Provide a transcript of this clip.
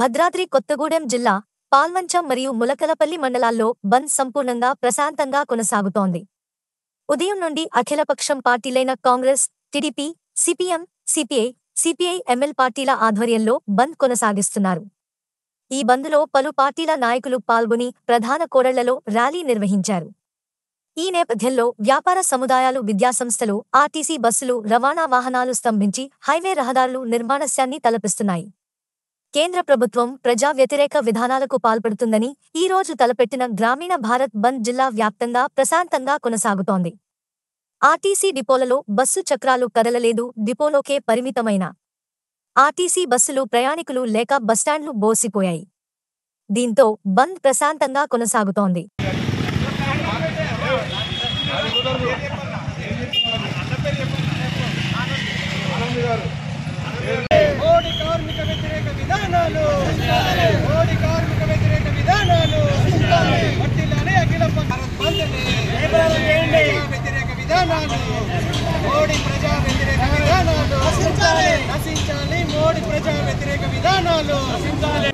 భద్రాద్రి కొత్తగూడెం జిల్లా పాల్వంచం మరియు ములకలపల్లి మండలాల్లో బంద్ సంపూర్ణంగా ప్రశాంతంగా కొనసాగుతోంది. ఉదయం నుండి అఖిలపక్షం పార్టీలైన Congress TDP CPM CPI CPI ML పార్టీల ఆధ్వర్యంలో బంద్ కొనసాగిస్తున్నారు. ఈ బంద్లో పలు పార్టీల నాయకులు పాల్గొని ప్రధాన కోడళ్ళలో ర్యాలీ నిర్వహించారు. ఈ నేపథ్యంలో వ్యాపార సముదాయాలు విద్యాసంస్థలు ఆర్టీసీ బస్సులు రవాణా వాహనాలు స్తంభించి హైవే రహదారులు నిర్మాణస్యాన్ని తలపిస్తున్నాయి. కేంద్ర ప్రభుత్వం ప్రజా వ్యతిరేక విధానాలకు పాల్పడుతుందని ఈ రోజు తలపెట్టిన గ్రామీణ భారత్ బంద్ జిల్లా వ్యాప్తంగా ప్రశాంతంగా కొనసాగుతోంది. ఆర్టీసీ డిపోలలో బస్సు చక్రాలు కదలలేదు డిపోలోకే పరిమితమైన. ఆర్టీసీ బస్సులు ప్రయాణికులు లేక బస్టాండ్లు బోసిపోయాయి. దీంతో బంద్ ప్రశాంతంగా కొనసాగుతోంది. విధానాలు మోడీ కార్మిక వ్యతిరేక విధానాలు పట్టిల్లానే అఖిల వ్యతిరేక విధానాలు మోడీ ప్రజా వ్యతిరేక విధానాలు నశించాలి. మోడీ ప్రజా వ్యతిరేక విధానాలు. నశించాలి